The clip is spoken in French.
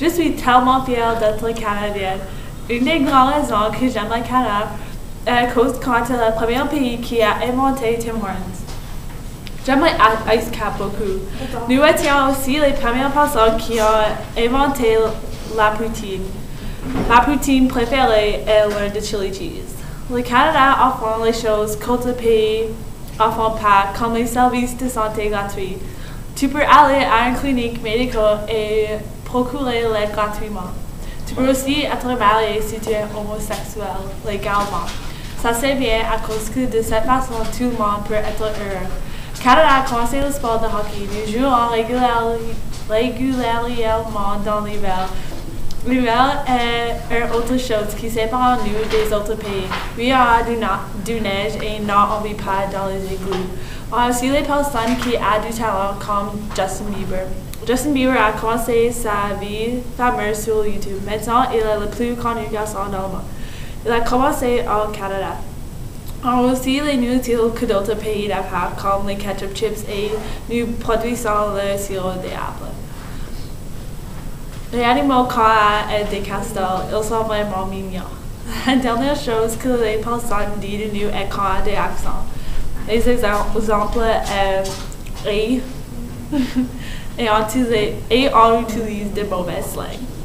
Je suis tellement fière d'être canadienne. Une des grandes raisons que j'aime le Canada est à cause quand c'est le premier pays qui a inventé Tim Hortons. J'aime les ice cap beaucoup. Nous étions aussi les premières personnes qui ont inventé la poutine. Ma poutine préférée est le de chili cheese. Le Canada offre les choses qu'autres pays offrent pas, comme les services de santé gratuits. Tu peux aller à une clinique médicale et procurer l'aide gratuitement. Tu peux aussi être marié si tu es homosexuel légalement. Ça c'est bien à cause que de cette façon tout le monde peut être heureux. Canada a commencé le sport de hockey. Nous jouons régulièrement dans l'hiver. L'hiver est une autre chose qui sépare nous des autres pays. Oui, a du, du neige et non, on ne vit pas dans les égouts. On a aussi les personnes qui ont du talent comme Justin Bieber. Justin Bieber a commencé sa vie fameuse sur YouTube. Maintenant, il est le plus connu garçon dans le monde. Il a commencé au Canada. On a aussi les nourritures que d'autres pays n'ont comme les ketchup chips et nous produisons le sirop d'érable. Les animaux é de Castel, eu sou minha mão minha. Então, as shows que lhe passam de novo et cá de accents. Les exemples sont e, et on utilise, et on utilise de mauvais slang.